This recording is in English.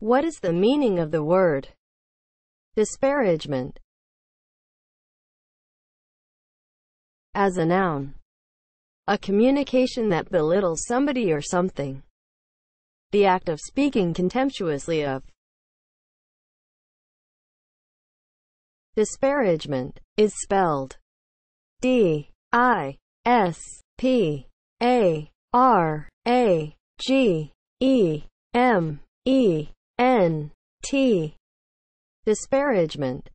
What is the meaning of the word disparagement as a noun? A communication that belittles somebody or something. The act of speaking contemptuously of. Disparagement is spelled D I S P A R A G E M E N T. Disparagement